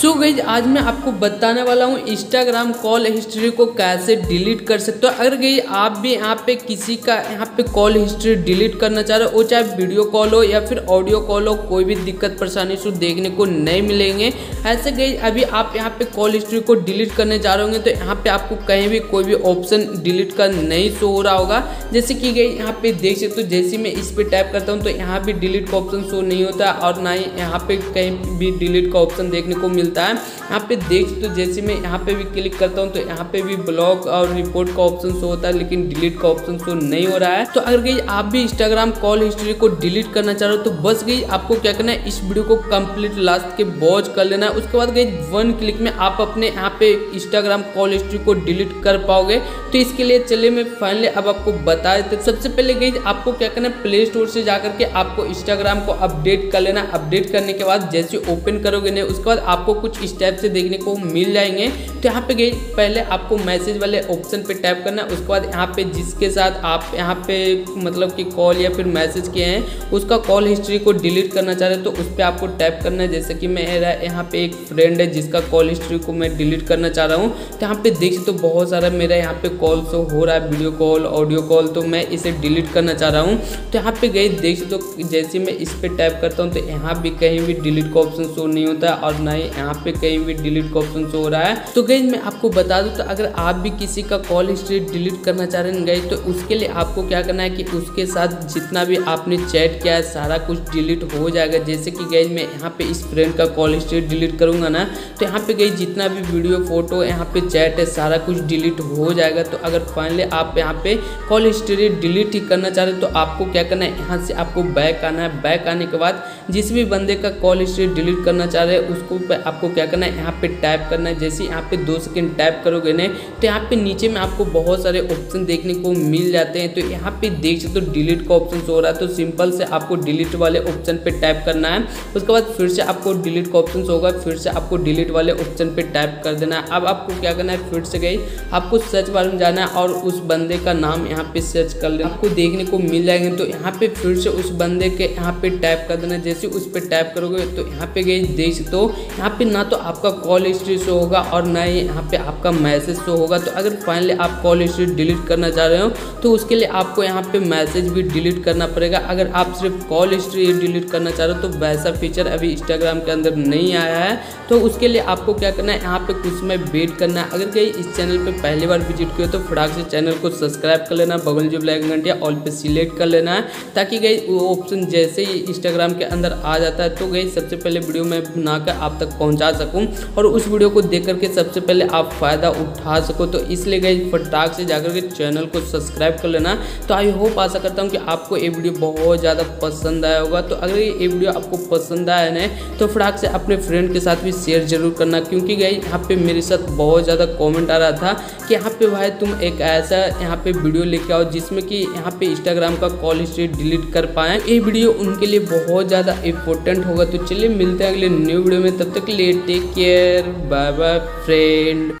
सो so गई आज मैं आपको बताने वाला हूँ इंस्टाग्राम कॉल हिस्ट्री को कैसे डिलीट कर सकते हो। अगर गई आप भी यहाँ पे किसी का यहाँ पे कॉल हिस्ट्री डिलीट करना चाह रहे हो चाहे वीडियो कॉल हो या फिर ऑडियो कॉल हो, कोई भी दिक्कत, परेशानी से देखने को नहीं मिलेंगे। ऐसे गई अभी आप यहाँ पे कॉल हिस्ट्री को डिलीट करने जा रहे होंगे तो यहाँ पे आपको कहीं भी कोई भी ऑप्शन डिलीट का नहीं शो हो रहा होगा। जैसे कि गई यहाँ पे देख सकते हो, जैसे मैं इस पर टाइप करता हूँ तो यहाँ भी डिलीट का ऑप्शन शो नहीं होता और ना ही यहाँ पे कहीं भी डिलीट का ऑप्शन देखने को मिलता है। यहाँ पे देख तो जैसे मैं यहाँ पे भी क्लिक करता हूँ तो यहाँ पे भी ब्लॉक और रिपोर्ट का ऑप्शन शो होता है, लेकिन डिलीट का ऑप्शन शो नहीं हो रहा है। तो अगर गई आप भी इंस्टाग्राम कॉल हिस्ट्री को डिलीट करना चाह रहे हो तो बस गई आपको क्या करना है, इस वीडियो को कंप्लीट लास्ट के वॉच कर लेना है। उसके बाद गई वन क्लिक में आप अपने यहाँ पे इंस्टाग्राम कॉल हिस्ट्री को डिलीट कर पाओगे। तो इसके लिए चलिए मैं फाइनली अब आपको बता देते सबसे पहले गई आपको क्या करना है प्ले स्टोर से जाकर के आपको इंस्टाग्राम को अपडेट कर लेना। अपडेट करने के बाद जैसे ओपन करोगे नहीं, उसके बाद आपको कुछ इस टाइप से देखने को मिल जाएँगे। तो यहाँ पे गई, पहले आपको मैसेज वाले ऑप्शन पे टैप करना है उसके बाद यहाँ पे जिसके साथ आप यहाँ पे मतलब कि कॉल या फिर मैसेज किए हैं, उसका कॉल हिस्ट्री को डिलीट करना चाह रहे हैं तो उस पर आपको टैप करना है। जैसे कि मेरा यहाँ पे एक फ्रेंड है जिसका कॉल हिस्ट्री को मैं डिलीट करना चाह रहा हूँ। तो यहाँ पे देख तो बहुत सारा मेरा यहाँ पे कॉल शो हो रहा है, वीडियो कॉल, ऑडियो कॉल तो मैं इसे डिलीट करना चाह रहा हूँ। तो यहाँ पे गई, देख तो जैसे मैं इस पर टैप करता हूँ तो यहाँ भी कहीं भी डिलीट का ऑप्शन शो नहीं होता और ना ही यहाँ पे कहीं भी डिलीट का ऑप्शन हो रहा है। तो गई मैं आपको बता दूँ तो अगर आप भी किसी का कॉल हिस्ट्री डिलीट करना चाह रहे हैं गई तो उसके लिए आपको क्या करना है कि उसके साथ जितना भी आपने चैट किया है, सारा कुछ डिलीट हो जाएगा। जैसे कि गई मैं यहाँ पे इस फ्रेंड का कॉल हिस्ट्री डिलीट करूँगा ना तो यहाँ पे गई जितना भी वीडियो फ़ोटो यहाँ पे चैट है, सारा कुछ डिलीट हो जाएगा। तो अगर फाइनली आप यहाँ पे कॉल हिस्ट्री डिलीट ही करना चाह रहे तो आपको क्या करना है, यहाँ से आपको बैक आना है। बैक आने के बाद जिस भी बंदे का कॉल हिस्ट्री डिलीट करना चाह रहे हैं, उसको आपको क्या करना है? यहाँ पे टाइप करना है। जैसे यहाँ पे दो सेकेंड टाइप करोगे ना तो यहाँ पे नीचे में आपको बहुत सारे ऑप्शन देखने को मिल जाते हैं। तो यहाँ पे देख सकते हो डिलीट का ऑप्शन हो रहा है। तो सिंपल से आपको डिलीट वाले ऑप्शन पे टैप करना है। उसके बाद फिर से आपको डिलीट का ऑप्शन होगा। फिर से आपको डिलीट वाले ऑप्शन पे टाइप कर देना है। अब आपको क्या करना है? फिर से गई, आपको सर्च बार में जाना है और उस बंदे का नाम यहाँ पे सर्च कर लेना आपको देखने को मिल जाएँगे। तो यहाँ पे फिर से उस बंदे के यहाँ पे टाइप कर देना जैसे उस पर टाइप करोगे तो यहाँ पे गई, देख सकते हो, यहाँ पे ना तो आपका कॉल हिस्ट्री शो होगा और ना ही यहाँ पे आपका मैसेज शो होगा। तो अगर फाइनली आप कॉल हिस्ट्री डिलीट करना चाह रहे हो तो उसके लिए आपको यहाँ पे मैसेज भी डिलीट करना पड़ेगा। अगर आप सिर्फ़ कॉल हिस्ट्री डिलीट करना चाह रहे हो तो वैसा फीचर अभी इंस्टाग्राम के अंदर नहीं आया है। तो उसके लिए आपको क्या करना है, यहाँ पे कुछ समय वेट करना है। अगर कहीं इस चैनल पर पहली बार विज़िट किया तो फटाक से चैनल को सब्सक्राइब कर लेना, बगल जो ब्लैक घंटिया ऑल पे सिलेक्ट कर लेना है, ताकि गई वो ऑप्शन जैसे ही इंस्टाग्राम के अंदर आ जाता है तो गई सबसे पहले वीडियो में बनाकर आप तक पहुँचा सकूँ और उस वीडियो को देख करके सबसे पहले आप फ़ायदा उठा सको। तो इसलिए गई फटाक से जाकर के चैनल को सब्सक्राइब कर लेना। तो आई होप, आशा करता हूँ कि आपको ये वीडियो बहुत ज़्यादा पसंद आया होगा। तो अगर ये वीडियो आपको पसंद आया ना तो फटाक से अपने फ्रेंड के साथ भी शेयर ज़रूर करना। क्योंकि गई यहाँ पे मेरे साथ बहुत ज़्यादा कॉमेंट आ रहा था कि यहाँ पे भाई तुम एक ऐसा यहाँ पे वीडियो लेके आओ, जिसमें कि यहाँ पे इंस्टाग्राम का कॉल हिस्ट्री डिलीट कर पाए। ये वीडियो उनके लिए बहुत ज़्यादा इंपॉर्टेंट होगा। तो चलिए मिलते हैं अगले न्यू वीडियो में। तब तक लिए take care bye bye friend.